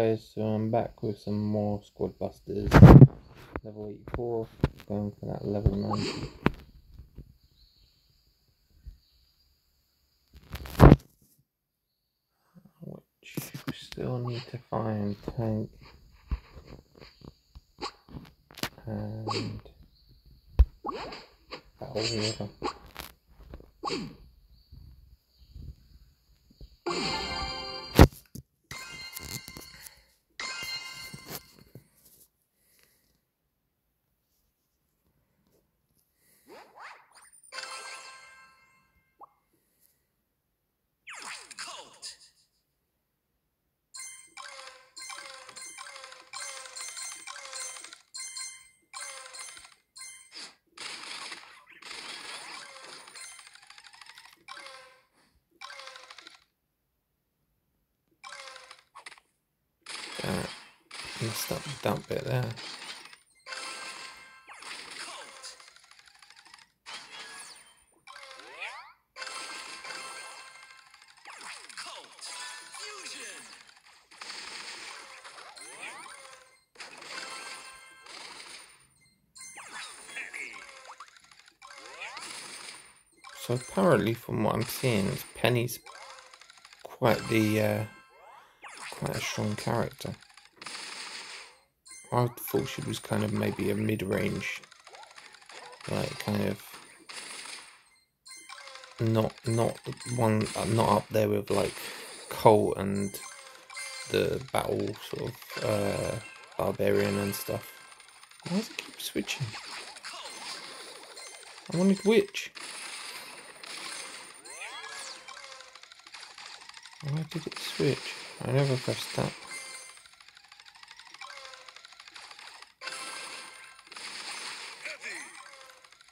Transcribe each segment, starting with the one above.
guys, so I'm back with some more Squad Busters. Level 84, going for that level 90. Which we still need to find Tank and Battle Water. It. Messed up dump bit there. So apparently, from what I'm seeing, Penny's quite the uh, quite a strong character. I thought she was kind of maybe a mid-range, like kind of not not one not up there with like Colt and the battle sort of uh, barbarian and stuff. Why does it keep switching? I wanted witch. Why did it switch? I never pressed that.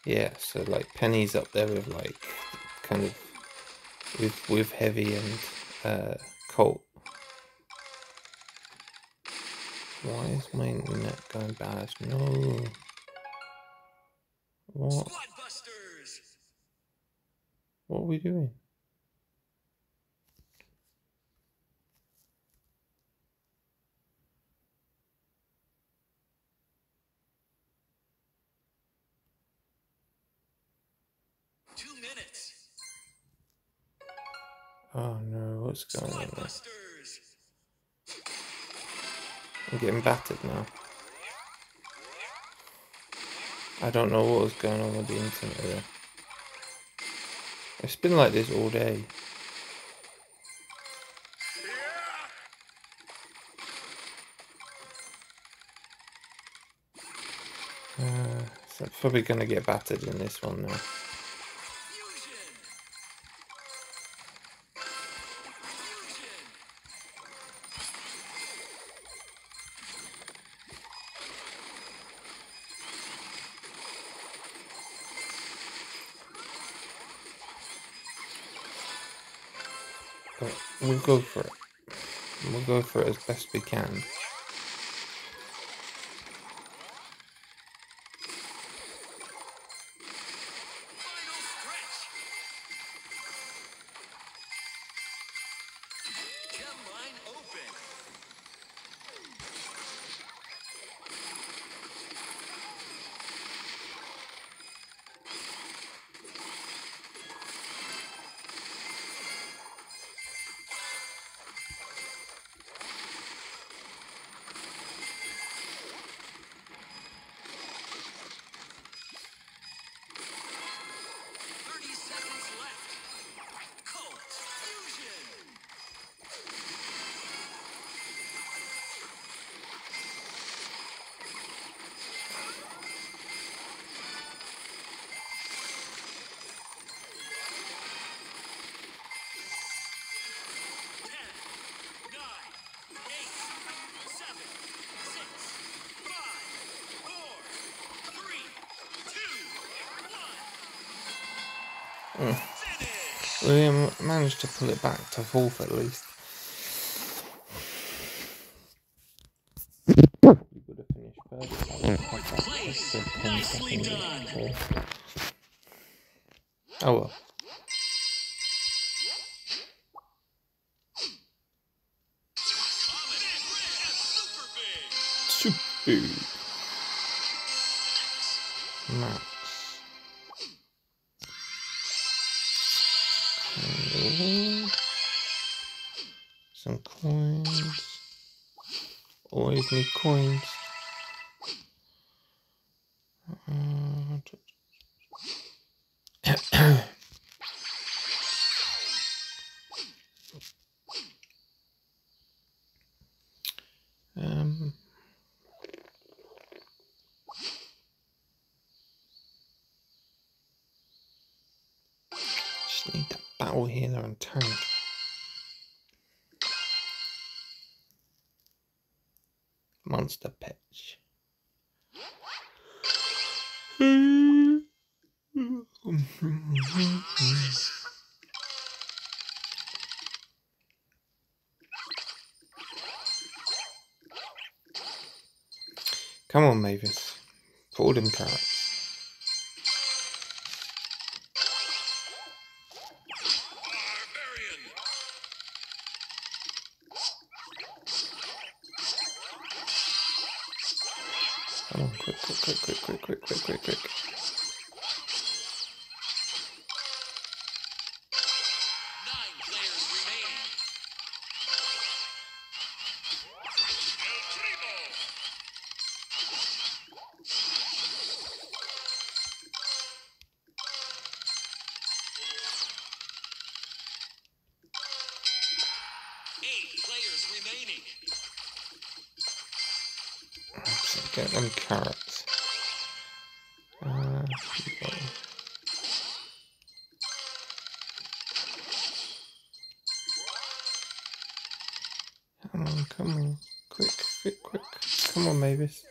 Yeah, so like Penny's up there with like kind of with with heavy and uh Colt. Why is my net going bad? No. What? What are we doing? Two minutes. Oh no, what's going on there? I'm getting battered now. I don't know what was going on with the internet there. It's been like this all day. Uh, so I'm probably going to get battered in this one now. We'll go for it. We'll go for it as best we can. Hmm. We William managed to pull it back to fourth at least. Would have finished third. Oh well. Super. Map. me coins. Come on, Mavis. Pull them carrots. Come on, come on. Quick, quick, quick. Come on, Mavis.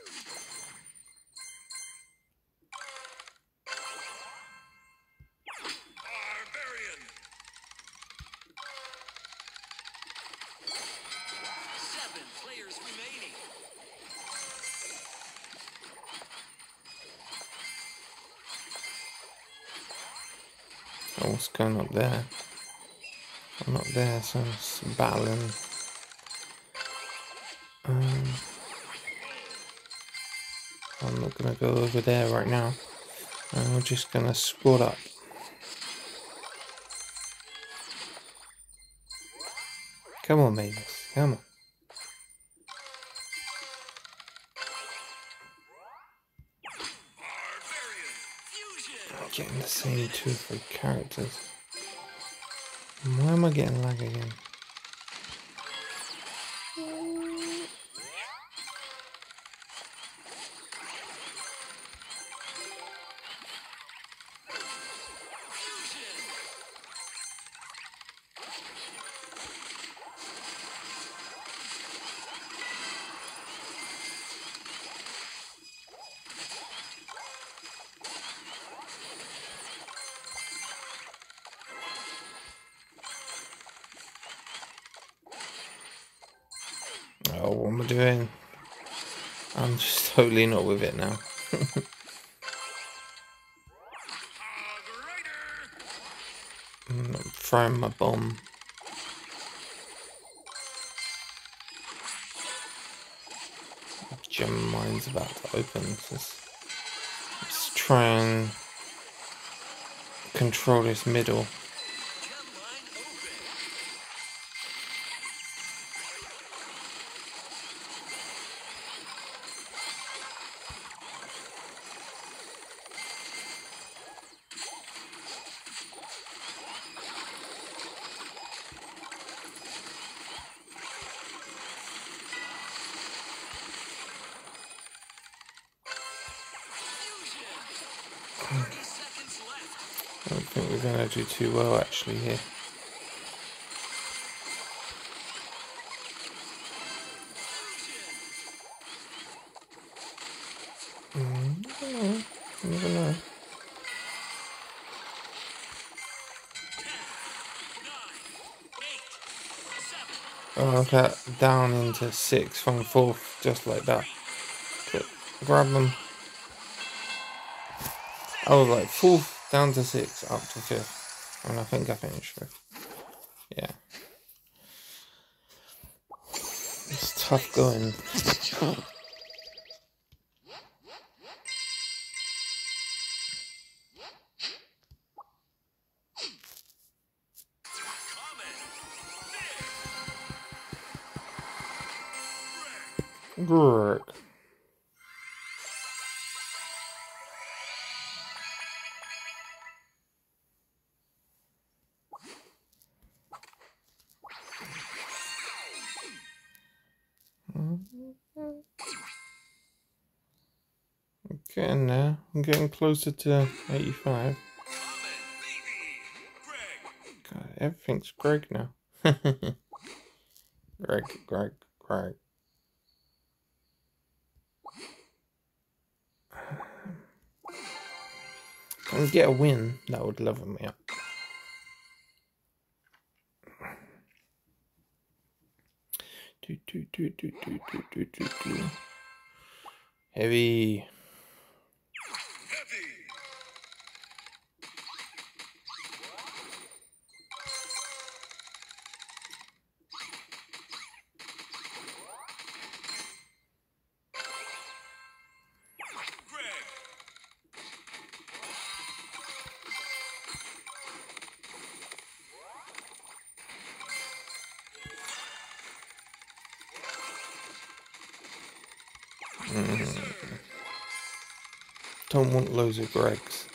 Oh, what's going up there? I'm not there, so it's battling. Gonna go over there right now. And we're just gonna squad up. Come on, Mavis. Come on. I'm getting the same two or three characters. Why am I getting lag again? Totally not with it now. I'm throwing my bomb. Gem mine's about to open. Let's, let's try and control this middle. Think we're going to do too well actually here. Mm, never know. Oh, down into six from fourth, just like that. Quick, grab them. I was like fourth down to six, up to fifth, and I think I finished fifth. Yeah. It's tough going. Grrrk. I'm getting closer to 85. God, everything's Greg now. Greg, Greg, Greg. Can get a win? That would level me up. Do, do, do, do, do, do, do, do. Heavy. Want loads of Gregs.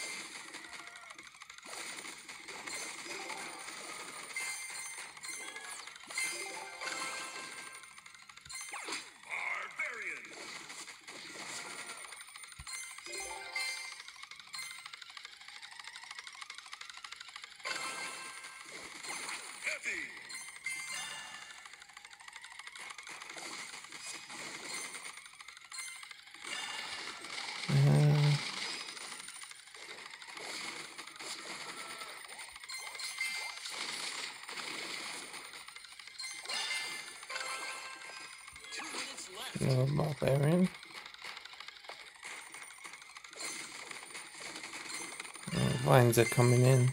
another barbarian. Uh, vines are coming in.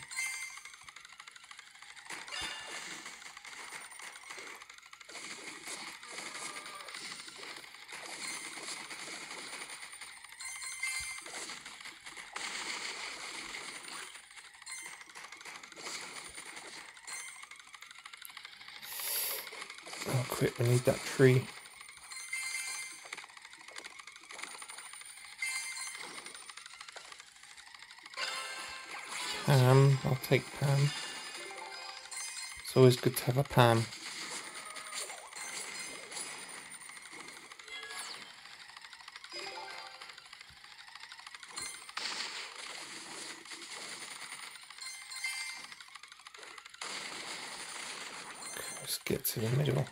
Oh, quick, we need that tree. Take Pam. It's always good to have a Pam. Let's get to the middle.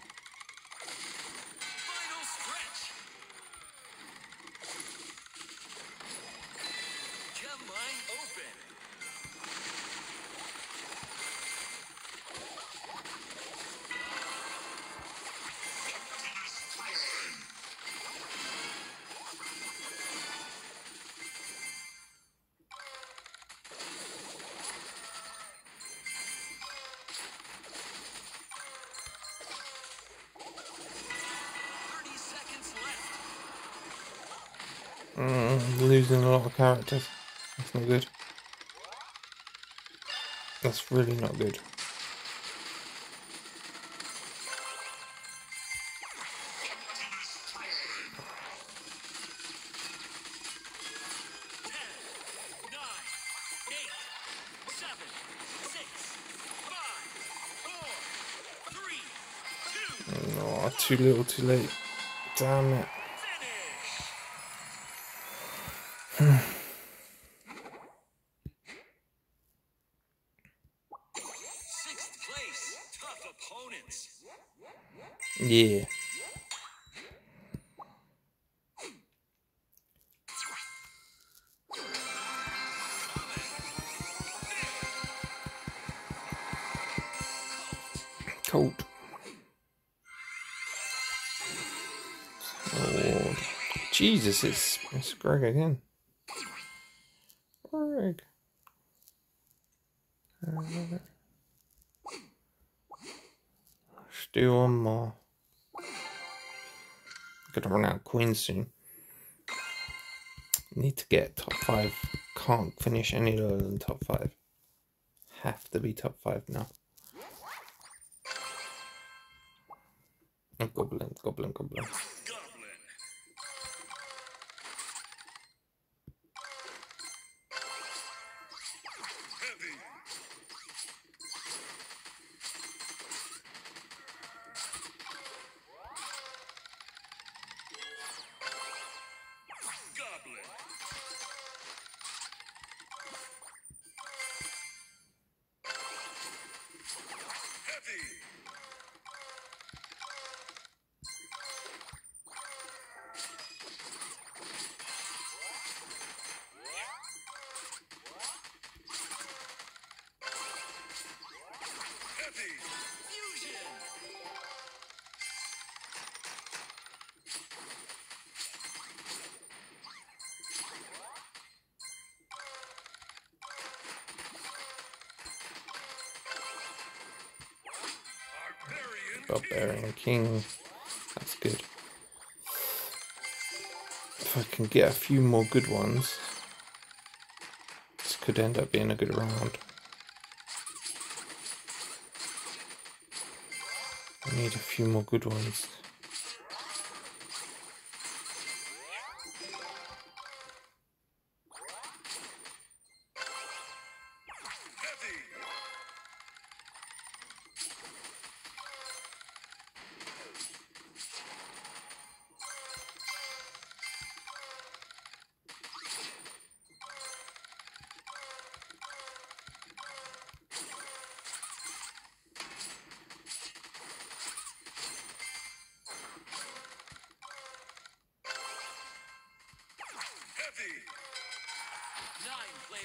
Losing a lot of characters. That's not good. That's really not good. Ten, nine, eight, seven, six, five, four, three, two, Oh, too little, too late. Damn it. Jesus, is it's Greg again. Greg. Do one more. Gonna run out of queens soon. Need to get top five. Can't finish any lower than top five. Have to be top five now. Goblin, goblin, goblin. Barbarian. Barbarian King. That's good. If I can get a few more good ones, this could end up being a good round. I need a few more good ones.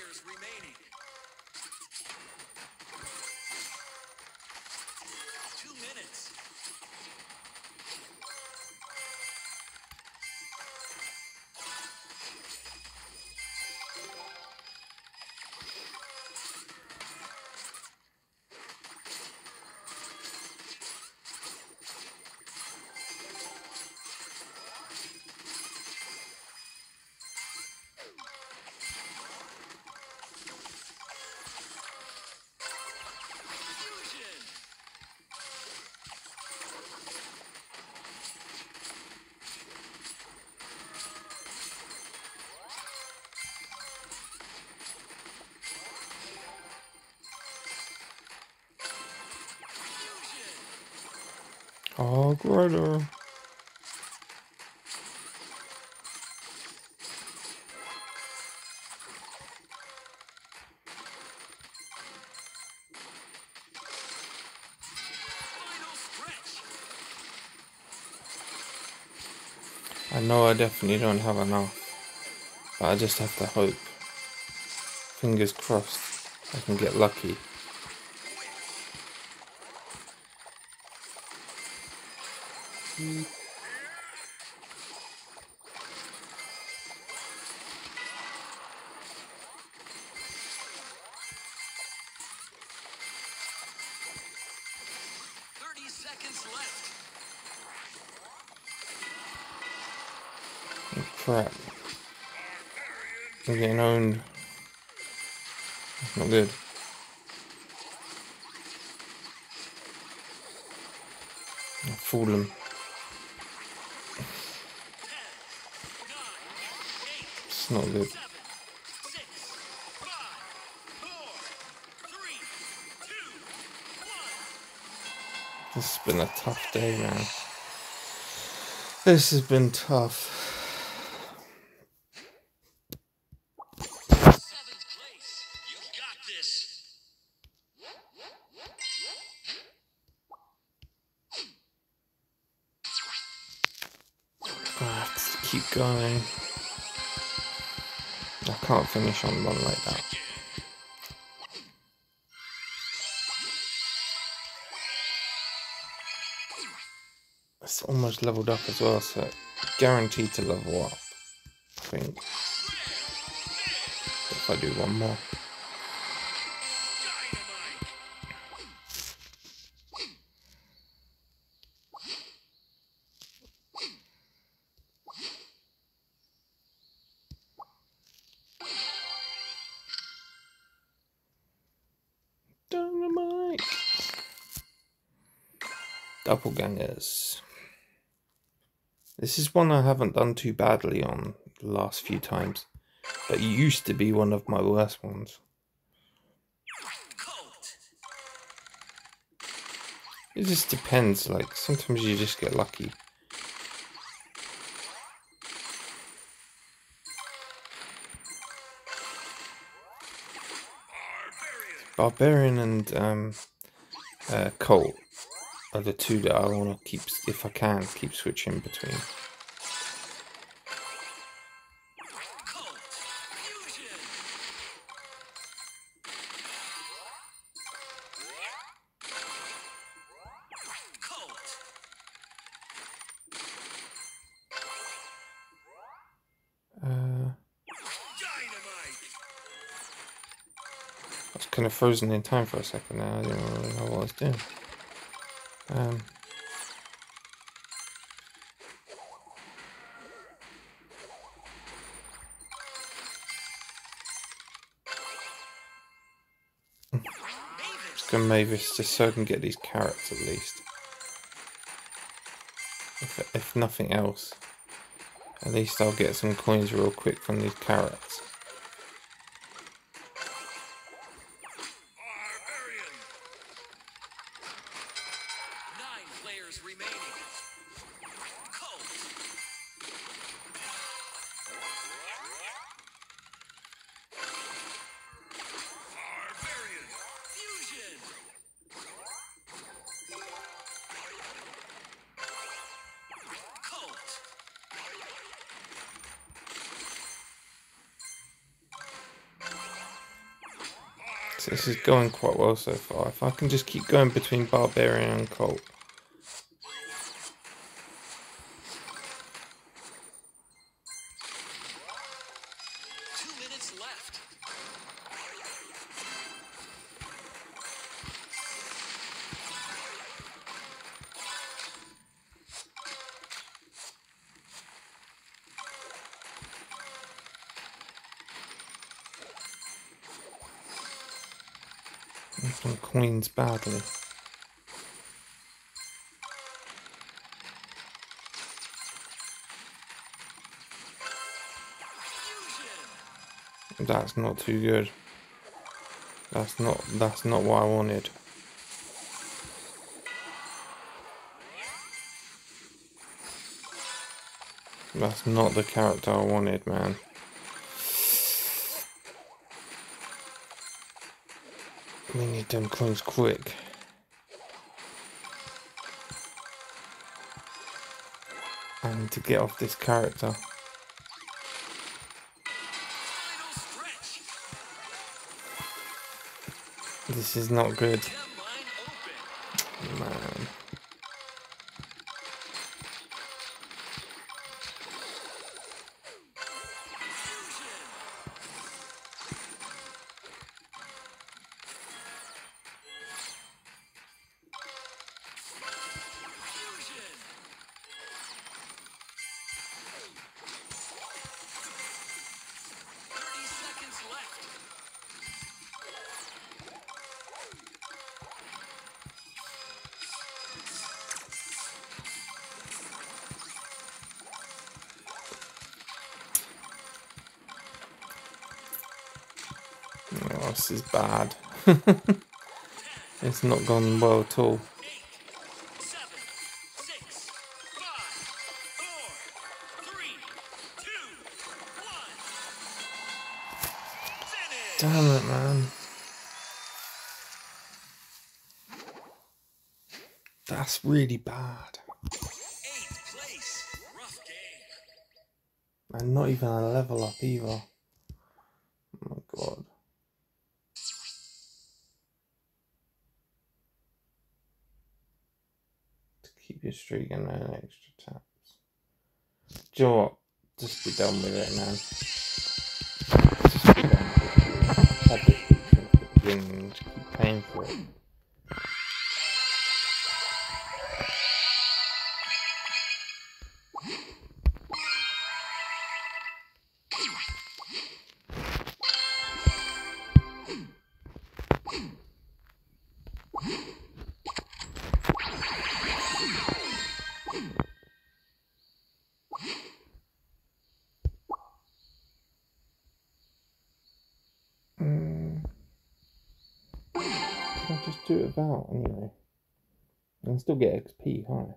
Players remaining. Two minutes. Oh, Greta. I know I definitely don't have enough, but I just have to hope. Fingers crossed I can get lucky. This has been a tough day, man. This has been tough. Keep going. I can't finish on one like that. Leveled up as well, so guaranteed to level up. I think. If I do one more. Doppelgangers. This is one I haven't done too badly on the last few times, but it used to be one of my worst ones. It just depends, like, sometimes you just get lucky. Barbarian. And um, uh, Colt are the two that I want to keep, if I can, keep switching between. Uh, kind of frozen in time for a second now. I didn't really know what I was doing. Um, go Mavis just so I can get these carrots at least. If, if nothing else, at least I'll get some coins real quick from these carrots. This is going quite well so far. If I can just keep going between Barbarian and Colt. Coins badly. That's not too good. That's not that's not what I wanted. That's not the character I wanted, man. We need them coins quick. And to get off this character. This is not good, This is bad. it's not gone well at all. Eight, seven, six, five, four, three, two, one. Finish. Damn it, man. That's really bad. Place. Rough game. And not even a level up either. Streak and no extra taps. Do you know what? Just be done with it, man. Just be done with it. Keep paying for it. Without anyway. Can still get XP, can't?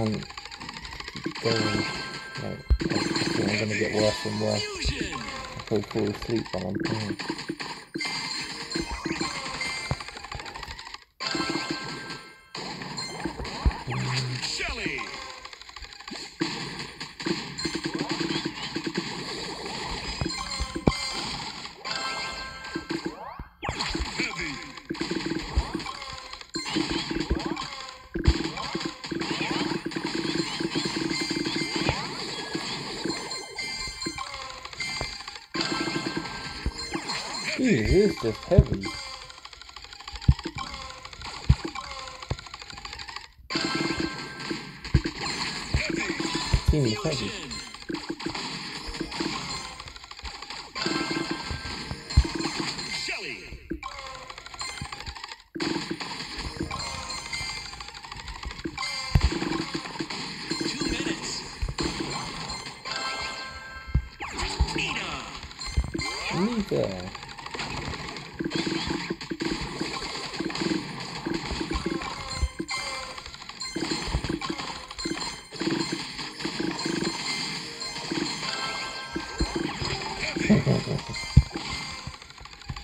Can't keep. Like, I'm gonna get worse and worse. I could fall asleep while I'm playing. Jeez, it is just heavy. Seems heavy.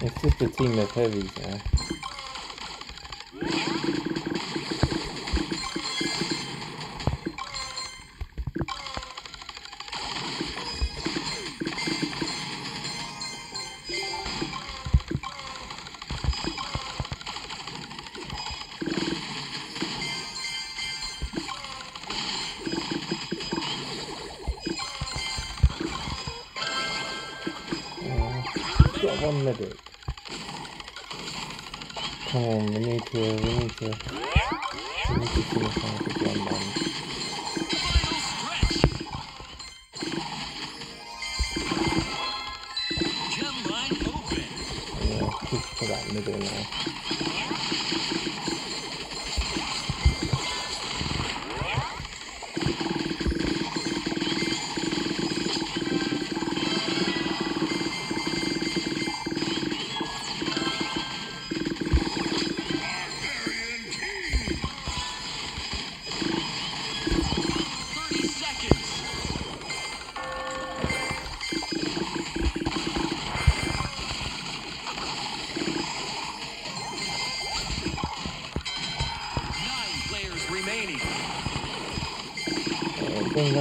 It's just a team of heavies now.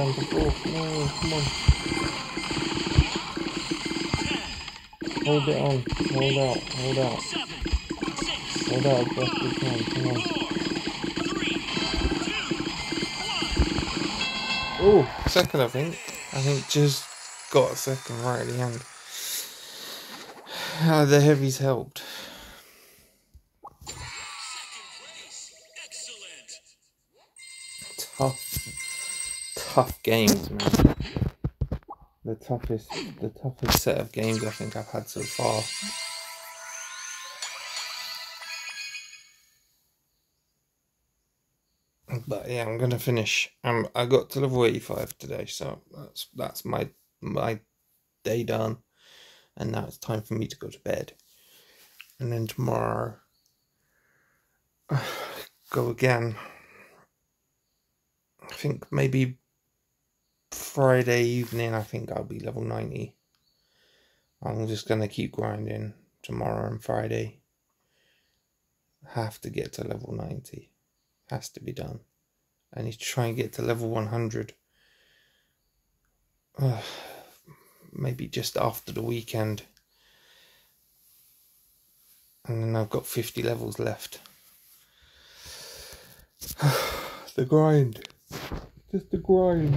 Uh, bring down to fourth. Come on. Hold it on. Hold out. Hold out. Hold out as best you can. Come on. Oh, second, I think. I think just got a second right at the end. Ah, the heavies helped. Tough games, man. The toughest, the toughest set of games I think I've had so far. But yeah, I'm gonna finish. Um, I got to level eighty-five today, so that's that's my my day done, and now it's time for me to go to bed. And then tomorrow, go again. I think maybe Friday evening. I think I'll be level ninety. I'm just gonna keep grinding tomorrow and Friday. Have to get to level ninety has to be done. I need to try and get to level 100. Uh, maybe just after the weekend. And then I've got 50 levels left. the grind. Just the grind.